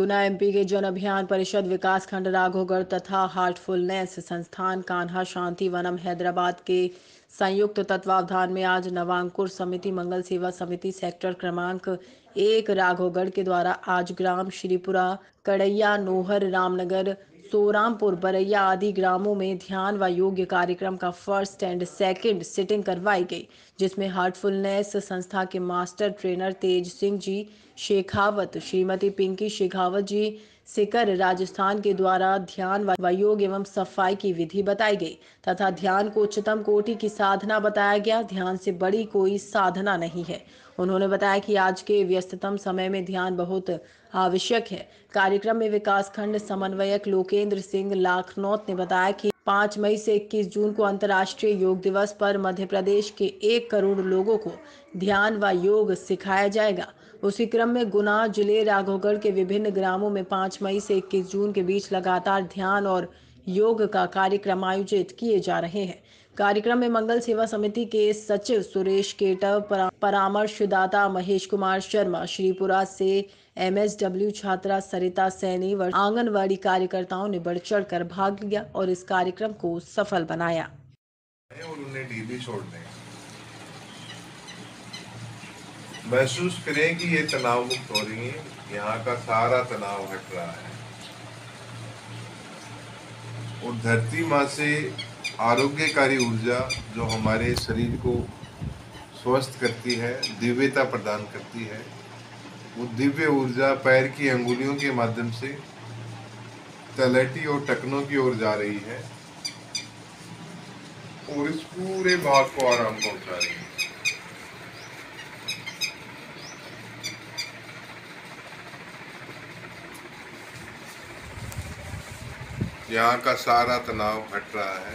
गुना MP के जन अभियान परिषद विकास खंड राघोगढ़ तथा हार्टफुलनेस संस्थान कान्हा शांति वनम हैदराबाद के संयुक्त तत्वावधान में आज नवांकुर समिति मंगल सेवा समिति सेक्टर क्रमांक एक राघोगढ़ के द्वारा आज ग्राम श्रीपुरा, कड़ैया, नोहर, रामनगर, सोरामपुर, बरैया आदि ग्रामों में ध्यान व योग्य कार्यक्रम का फ़र्स्ट एंड सेकंड सिटिंग करवाई गई, जिसमें हार्टफुलनेस संस्था के मास्टर ट्रेनर तेज सिंह जी शेखावत। श्रीमती पिंकी शेखावत जी सिकर राजस्थान के द्वारा ध्यान व योग एवं सफ़ाई की विधि बताई गई तथा ध्यान को उच्चतम कोटि की साधना बताया गया। ध्यान से बड़ी कोई साधना नहीं है। उन्होंने बताया कि आज के व्यस्ततम समय में ध्यान बहुत आवश्यक है। कार्यक्रम में विकास खंड समन्वयक लोकेंद्र सिंह लाखनौत ने बताया कि 5 मई से 21 जून को अंतर्राष्ट्रीय योग दिवस पर मध्य प्रदेश के एक करोड़ लोगों को ध्यान व योग सिखाया जाएगा। उसी क्रम में गुना ज़िले राघोगढ़ के विभिन्न ग्रामों में पाँच मई से 21 जून के बीच लगातार ध्यान और योग का कार्यक्रम आयोजित किए जा रहे हैं। कार्यक्रम में मंगल सेवा समिति के सचिव सुरेश केटव परामर्शदाता महेश कुमार शर्मा, श्रीपुरा से एमएसडब्ल्यू छात्रा सरिता सैनी व आंगनवाड़ी कार्यकर्ताओं ने बढ़ चढ़ कर भाग लिया और इस कार्यक्रम को सफल बनाया। छोड़ने। महसूस करें कि ये तनाव मुक्त हो रही है। यहाँ का सारा तनाव हट रहा है। और धरती माँ से आरोग्यकारी ऊर्जा जो हमारे शरीर को स्वस्थ करती है, दिव्यता प्रदान करती है, वो दिव्य ऊर्जा पैर की अंगुलियों के माध्यम से तलहटी और टकनों की ओर जा रही है और इस पूरे भाग को आराम पहुँचा रही है। यहाँ का सारा तनाव हट रहा है।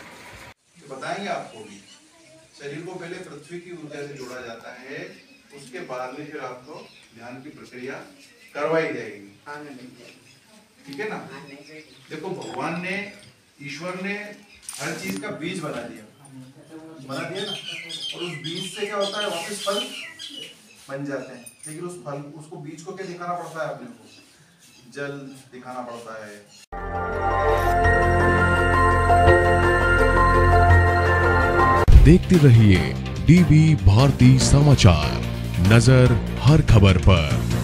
तो बताएँगे आपको भी। शरीर को पहले पृथ्वी की ऊर्जा से जोड़ा जाता है उसके बाद में फिर आपको ध्यान की प्रक्रिया करवाई जाएगी। ठीक है ना? देखो भगवान ने ईश्वर ने हर चीज़ का बीज बना दिया। बना दिया ना? और उस बीज से क्या होता है? वापस फल बन जाते हैं। लेकिन उस फल उसको बीज को क्या दिखाना पड़ता है अपने को जल दिखाना पड़ता है। देखते रहिए डीबी भारती समाचार। नज़र हर खबर पर।